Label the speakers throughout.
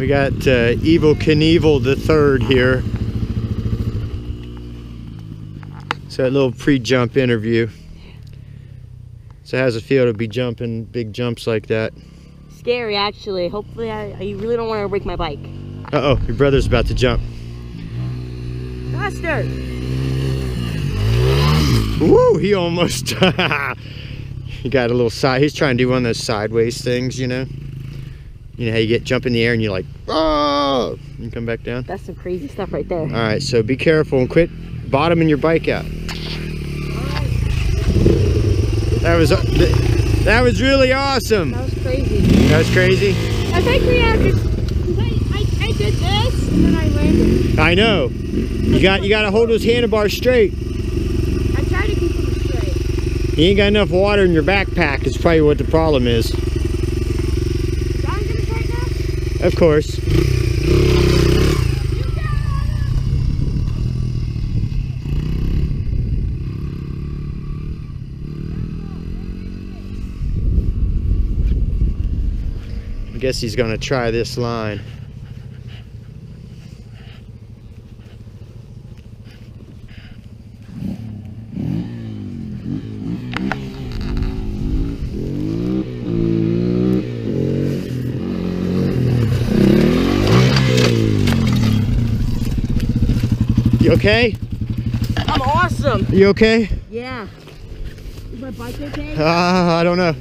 Speaker 1: We got uh, Evel Knievel the third here. So a little pre-jump interview. So how's it feel to be jumping big jumps like that?
Speaker 2: Scary, actually. Hopefully, I, I really don't want to break my bike.
Speaker 1: Uh-oh, your brother's about to jump.
Speaker 2: Faster!
Speaker 1: Woo, he almost, he got a little side, he's trying to do one of those sideways things, you know? You know how you get, jump in the air and you're like, oh, and come back down?
Speaker 2: That's some crazy stuff right there.
Speaker 1: All right, so be careful and quit bottoming your bike out. That was, uh, that was really awesome.
Speaker 2: That was crazy.
Speaker 1: That was crazy?
Speaker 3: I think we I, I, I did this and then I landed.
Speaker 1: I know. You got, you got to hold those handlebars straight.
Speaker 3: I tried to keep them straight.
Speaker 1: You ain't got enough water in your backpack is probably what the problem is.
Speaker 3: John gonna try now?
Speaker 1: Of course. I guess he's gonna try this line. You okay?
Speaker 2: I'm awesome!
Speaker 1: You okay?
Speaker 2: Yeah. Is my bike okay?
Speaker 1: Uh, I don't know.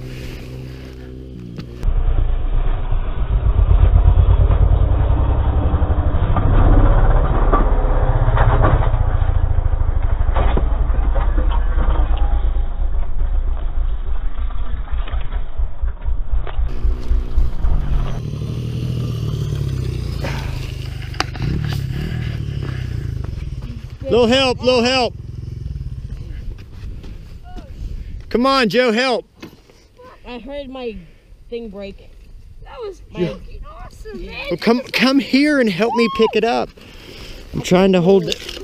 Speaker 1: Little help, little help. Come on, Joe, help.
Speaker 2: I heard my thing break.
Speaker 3: That was
Speaker 2: My,
Speaker 3: fucking awesome, man.
Speaker 1: Well, come come here and help me pick it up. I'm trying to hold it.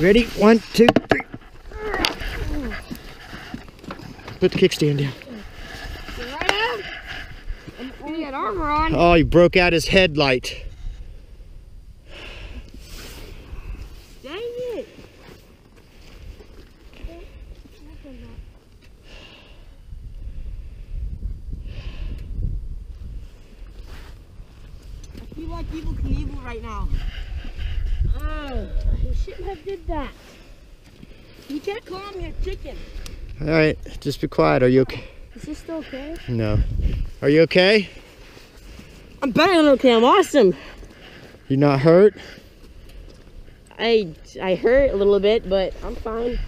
Speaker 1: Ready? One, two, three. Put the kickstand down.
Speaker 3: Right out. I'm, we had armor on.
Speaker 1: Oh, he broke out his headlight.
Speaker 2: dang it! I feel like Evel Knievel right now. Oh,
Speaker 3: You shouldn't have did that.
Speaker 2: you can't call me a chicken.
Speaker 1: All right, just be quiet. Are you okay?
Speaker 3: Is this still okay?
Speaker 1: No. Are you okay?
Speaker 2: I'm better than okay. I'm awesome.
Speaker 1: You're not hurt?
Speaker 2: I I hurt a little bit, but I'm fine.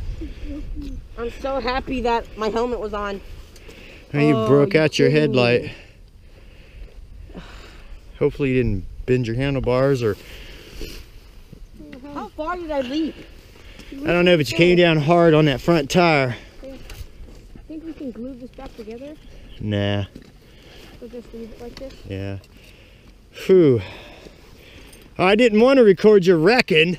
Speaker 2: I'm so happy that my helmet was on.
Speaker 1: Oh, you
Speaker 2: Oh,
Speaker 1: broke
Speaker 2: you're
Speaker 1: out your
Speaker 2: kidding me.
Speaker 1: headlight. Hopefully you didn't bend your handlebars or
Speaker 2: How far did I leap?
Speaker 1: I don't know, but you came down hard on that front tire.
Speaker 3: I think we can glue this back together?
Speaker 1: Nah.
Speaker 3: Or just leave it like this?
Speaker 1: Yeah. Phew. I didn't want to record your wrecking.